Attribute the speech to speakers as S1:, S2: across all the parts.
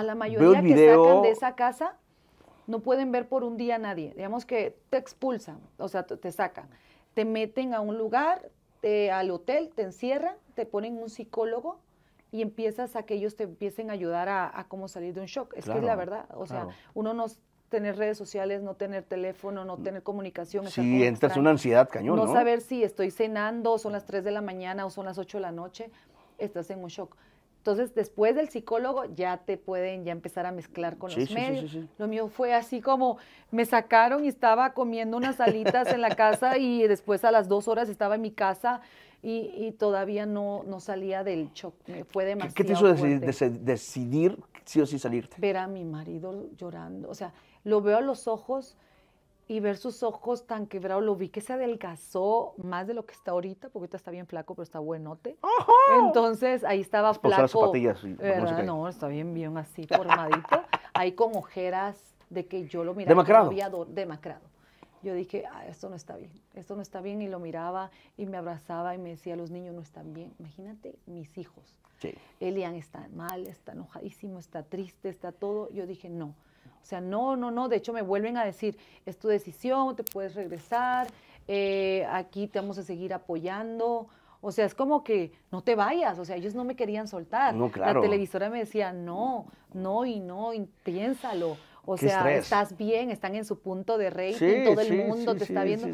S1: A la mayoría que sacan de esa casa, no pueden ver por un día a nadie. Digamos que te expulsan, o sea, te sacan. Te meten a un lugar, te- al hotel, te encierran, te ponen un psicólogo y empiezas a que ellos te empiecen a ayudar a, a cómo salir de un shock. Es que es la verdad. O sea,
S2: claro.
S1: uno no tener redes sociales, no tener teléfono, no tener comunicación.
S2: Sí, entras en una ansiedad cañón, ¿no?
S1: no saber si estoy cenando, son las 3 de la mañana o son las 8 de la noche, estás en un shock. Entonces, después del psicólogo, ya te pueden ya empezar a mezclar con
S2: Sí,
S1: los
S2: sí,
S1: medios.
S2: sí, sí.
S1: Lo mío fue así como me sacaron y estaba comiendo unas alitas en la casa y después a las dos horas estaba en mi casa y, y todavía no, no salía del shock. Me Fue
S2: ¿Qué,
S1: demasiado
S2: qué te hizo decidir, decidir sí o sí salirte?
S1: ver a mi marido llorando. O sea, lo veo a los ojos y ver sus ojos tan quebrados. Lo vi que se adelgazó más de lo que está ahorita, porque ahorita está bien flaco, pero está buenote. Entonces, ahí estaba
S2: Esposar
S1: flaco.
S2: las zapatillas y no
S1: está bien, bien así, formadito. ahí con ojeras de que yo lo miraba.
S2: ¿Demacrado?
S1: No demacrado. Yo dije, ah, esto no está bien, esto no está bien. Y lo miraba y me abrazaba y me decía, los niños no están bien. Imagínate, mis hijos.
S2: Sí.
S1: Elian está mal, está enojadísimo, está triste, está todo. Yo dije, no. O sea, no, no, no. De hecho, me vuelven a decir, es tu decisión, te puedes regresar, eh, aquí te vamos a seguir apoyando. O sea, es como que no te vayas. O sea, ellos no me querían soltar.
S2: No, claro.
S1: La televisora me decía, no, no y no, y piénsalo. O sea,
S2: estrés.
S1: estás bien, están en su punto de rating,
S2: Sí,
S1: todo el
S2: sí,
S1: mundo
S2: sí,
S1: te está viendo.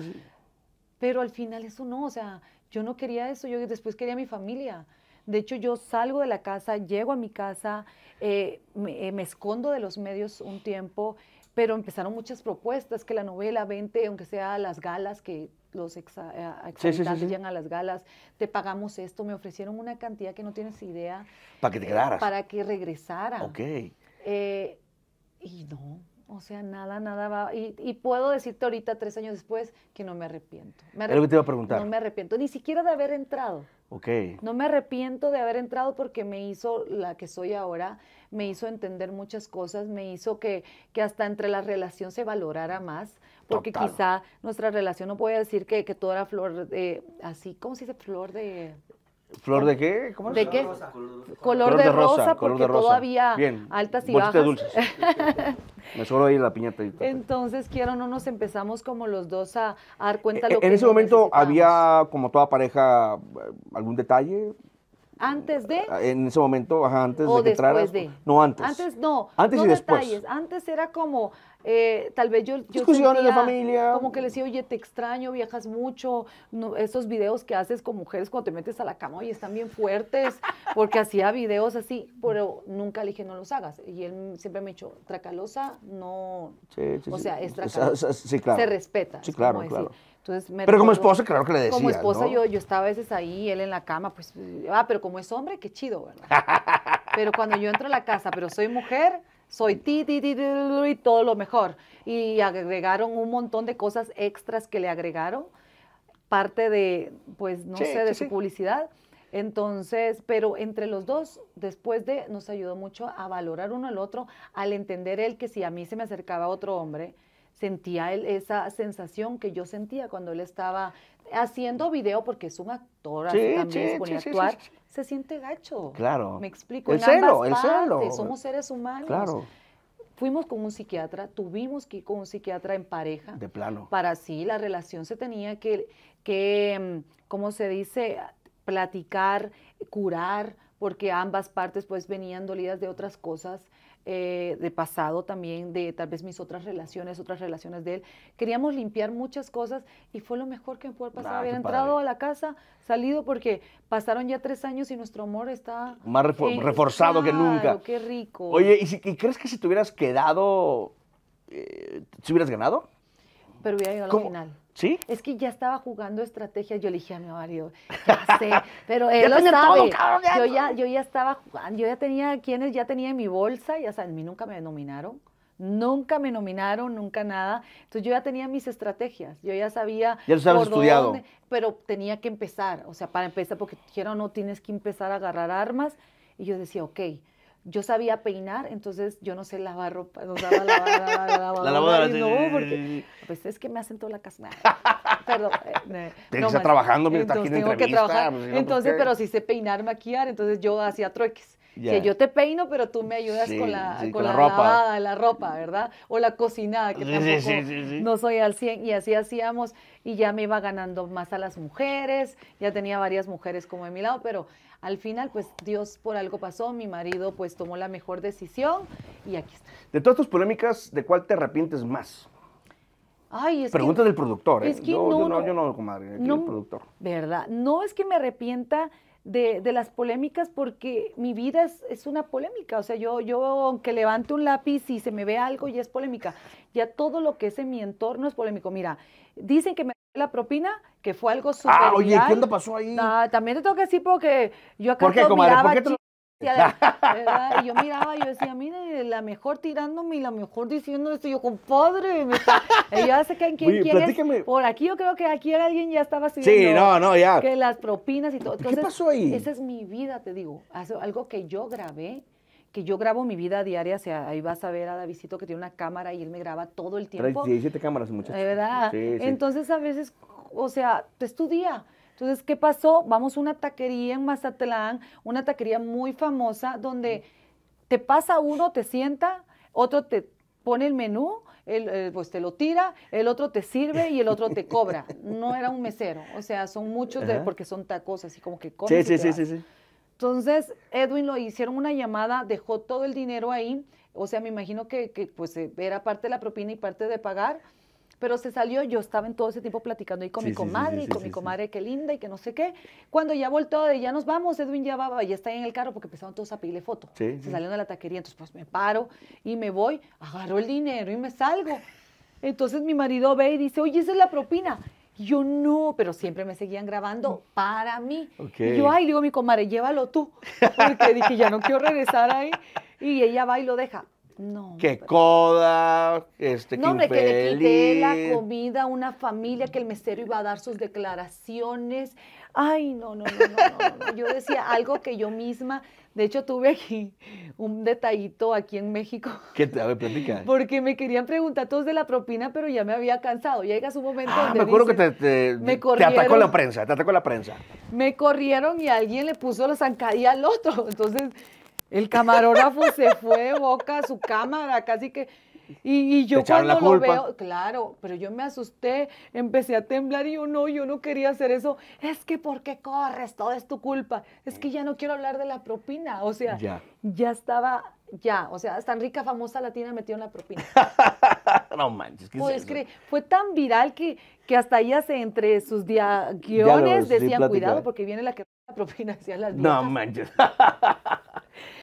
S1: Pero al final eso no, o sea, yo no quería eso, yo después quería mi familia. De hecho, yo salgo de la casa, llego a mi casa, eh, me, eh, me escondo de los medios un tiempo, pero empezaron muchas propuestas, que la novela, vente, aunque sea a las galas, que los eh,
S2: Sí, sí, sí,
S1: exhabitantes
S2: sí.
S1: llegan a las galas, te pagamos esto, me ofrecieron una cantidad que no tienes idea.
S2: Para que te
S1: eh,
S2: quedaras.
S1: para que regresara.
S2: Ok.
S1: Eh, y no, o sea, nada, nada va. Y, y puedo decirte ahorita, tres años después, que no me arrepiento. Me
S2: Es lo que te iba a preguntar.
S1: No me arrepiento, ni siquiera de haber entrado.
S2: Ok.
S1: No me arrepiento de haber entrado porque me hizo la que soy ahora, me hizo entender muchas cosas, me hizo que, que hasta entre la relación se valorara más, porque
S2: Total.
S1: quizá nuestra relación, no voy a decir que, que todo era flor de, así, ¿cómo se dice? Flor de,
S2: ¿Flor de qué? ¿Cómo
S1: ¿De
S2: es?
S1: qué?
S3: Rosa.
S1: Color, de, rosa,
S2: color
S1: porque
S2: de rosa.
S1: todavía
S2: Bien.
S1: altas y
S2: Bolsita
S1: bajas.
S2: dulces. Me sobró ahí la piñata. ahí.
S1: Entonces, quiero no, nos empezamos como los dos a, a dar cuenta
S2: E-
S1: lo que
S2: en ese momento había, como toda pareja, eh, algún detalle.
S1: Antes de
S2: En ese momento, ajá, antes
S1: o
S2: de que
S1: después
S2: entraras.
S1: de.
S2: No, antes.
S1: Antes no.
S2: Antes
S1: no
S2: y después.
S1: detalles. Antes era como, eh, tal vez yo, yo
S2: Discusiones de familia.
S1: Como que le decía, oye, te extraño, viajas mucho. no, esos videos que haces con mujeres cuando te metes a la cama, oye, están bien fuertes. Porque hacía videos así, pero nunca le dije, no los hagas. Y él siempre me ha dicho, Tracalosa, no.
S2: Sí, sí,
S1: o sea, es Tracalosa.
S2: Sí, claro.
S1: Se respeta.
S2: Sí, claro,
S1: como decir.
S2: claro.
S1: Entonces, me
S2: Pero como esposa, claro que le decías,
S1: Como esposa,
S2: ¿no?
S1: yo, yo estaba a veces ahí, él en la cama, pues, ah, pero como es hombre, qué chido, ¿verdad? pero cuando yo entro a la casa, pero soy mujer, soy ti, ti, ti, y todo lo mejor. Y agregaron un montón de cosas extras que le agregaron, parte de, pues, no
S2: Sí,
S1: sé, de
S2: sí,
S1: su
S2: sí.
S1: publicidad. Entonces, pero entre los dos, después de, nos ayudó mucho a valorar uno al otro, al entender él que si a mí se me acercaba otro hombre, sentía él esa sensación que yo sentía cuando él estaba haciendo video, porque es un actor, así
S2: Sí,
S1: también
S2: sí,
S1: se
S2: sí,
S1: a
S2: sí,
S1: actuar,
S2: sí, sí.
S1: se siente gacho.
S2: Claro.
S1: Me explico.
S2: El
S1: en
S2: celo,
S1: ambas
S2: el celo.
S1: partes, Somos seres humanos.
S2: Claro,
S1: Fuimos con un psiquiatra, tuvimos que ir con un psiquiatra en pareja
S2: de plano.
S1: para así la relación se tenía que, que mm, ¿cómo se dice? Platicar, curar, porque ambas partes pues venían dolidas de otras cosas, eh, de pasado también, de tal vez mis otras relaciones, otras relaciones de él. Queríamos limpiar muchas cosas y fue lo mejor que me pudo pasar
S2: Ah,
S1: haber
S2: qué
S1: entrado
S2: padre.
S1: a la casa, salido, porque pasaron ya tres años y nuestro amor está...
S2: Más refor- reforzado que nunca.
S1: Qué rico.
S2: Oye, ¿y, si- y crees que si te hubieras quedado, eh, si hubieras ganado?
S1: Pero hubiera llegado
S2: ¿Cómo?
S1: al final.
S2: ¿Sí?
S1: Es que ya estaba jugando estrategia. Yo le dije a mi marido, ya sé, pero él
S2: Ya
S1: lo sabe.
S2: todo, cabrón, ya.
S1: yo, ya, yo ya estaba jugando, yo ya tenía quienes ya tenía en mi bolsa, ya saben, a mí nunca me nominaron. Nunca me nominaron, nunca nada. Entonces yo ya tenía mis estrategias, yo ya sabía.
S2: Ya estudiado.
S1: dónde, pero tenía que empezar, o sea, para empezar, porque quiero o no, tienes que empezar a agarrar armas. Y yo decía, ok, yo sabía peinar, entonces yo no sé lavar ropa, no sabía lavar, lavar, lavar,
S2: La lavadora,
S1: no, porque pues es que me hacen toda la casa. Perdón. eh, eh,
S2: que estar
S1: más.
S2: trabajando, mira, está aquí en
S1: que trabajar.
S2: pues, si no,
S1: Entonces, pero sí sé peinar, maquillar, entonces yo hacía trueques. Que yo te peino, pero tú me ayudas
S2: Sí,
S1: con la,
S2: sí,
S1: con
S2: con la
S1: la,
S2: ropa.
S1: lavada, la ropa, ¿verdad? O la cocinada, que tampoco
S2: sí, sí, sí, sí.
S1: no soy al 100. Y así hacíamos, y ya me iba ganando más a las mujeres, ya tenía varias mujeres como de mi lado, pero al final, pues Dios por algo pasó, mi marido pues tomó la mejor decisión y aquí está.
S2: De todas tus polémicas, ¿de cuál te arrepientes más?
S1: Ay, es
S2: Pregunta
S1: que,
S2: del productor, ¿eh?
S1: es que
S2: yo,
S1: no,
S2: yo no,
S1: no.
S2: yo no, comadre, aquí
S1: No,
S2: el productor.
S1: ¿Verdad? No es que me arrepienta de, de las polémicas porque mi vida es, es una polémica. O sea, yo, yo aunque levante un lápiz y se me ve algo, ya es polémica. Ya todo lo que es en mi entorno es polémico. Mira, dicen que me la propina, que fue algo súper
S2: Ah, oye. ¿qué onda pasó ahí?
S1: Ah, también te tengo que decir porque yo acá
S2: ¿Por qué,
S1: todo
S2: comadre? ¿Por
S1: miraba
S2: qué te lo-
S1: chica, ¿verdad? Y yo miraba y yo decía, mire, la mejor tirándome y la mejor diciendo esto. Y yo, compadre, me está... Y yo hace que quién,
S2: Oye,
S1: quién es. Por aquí yo creo que aquí alguien ya estaba
S2: Sí,
S1: subiendo
S2: no, no, ya.
S1: que las propinas y todo.
S2: ¿Qué
S1: Entonces,
S2: pasó ahí?
S1: Esa es mi vida, te digo. Algo que yo grabé, que yo grabo mi vida diaria. O sea, ahí vas a ver a Davidito que tiene una cámara y él me graba todo el tiempo.
S2: 17 cámaras, muchachos.
S1: ¿De verdad?
S2: Sí, sí.
S1: Entonces, a veces, o sea, es tu día. Entonces, ¿qué pasó? Vamos a una taquería en Mazatlán, una taquería muy famosa, donde te pasa uno, te sienta, otro te pone el menú, el, eh, pues te lo tira, el otro te sirve y el otro te cobra. No era un mesero, o sea, son muchos de, porque son tacos, así como que
S2: sí,
S1: comes
S2: sí,
S1: y te
S2: sí,
S1: vas.
S2: sí, sí.
S1: Entonces, Edwin lo hicieron una llamada, dejó todo el dinero ahí, o sea, me imagino que, que, pues eh, era parte de la propina y parte de pagar, pero se salió, yo estaba en todo ese tiempo platicando ahí con
S2: Sí,
S1: mi
S2: sí,
S1: comadre
S2: sí,
S1: y con mi comadre, qué linda y que no sé qué. Cuando ya volteó de ya nos vamos, Edwin ya va, ya está ahí en el carro porque empezaron todos a pedirle foto. Se salieron de la taquería, entonces pues me paro y me voy, agarro el dinero y me salgo. Entonces mi marido ve y dice, oye, esa es la propina. Y yo no, pero siempre me seguían grabando para mí. Y yo, ay, digo a mi comadre, llévalo tú. Porque dije, ya no quiero regresar ahí. Y ella va y lo deja. No.
S2: Que
S1: pero-
S2: coda, este,
S1: no,
S2: que
S1: hombre, que le quité la comida a una familia, que el mesero iba a dar sus declaraciones. Ay, no, no, no, no, no, no. Yo decía algo que yo misma, de hecho tuve aquí un detallito aquí en México,
S2: ¿Qué te, a ver, platica.
S1: porque me querían preguntar todos de la propina, pero ya me había cansado. Llega su momento
S2: Ah,
S1: donde
S2: me acuerdo que te, te,
S1: me
S2: te atacó la prensa, te atacó la prensa.
S1: me corrieron y alguien le puso la zancadilla al otro. Entonces, el camarógrafo se fue boca a su cámara, casi que. Y, y yo cuando lo veo, claro, pero yo me asusté, empecé a temblar y yo no, yo no quería hacer eso. Es que ¿por qué corres? Todo es tu culpa. Es que ya no quiero hablar de la propina. O sea,
S2: Ya.
S1: ya estaba, ya, o sea, tan rica, famosa latina metió en la propina.
S2: no manches, ¿qué es eso?
S1: creer, fue tan viral que, que hasta ellas entre sus dia-
S2: Diálogos,
S1: guiones decían, cuidado porque viene la que la propina, decían las
S2: No
S1: viejas.
S2: manches.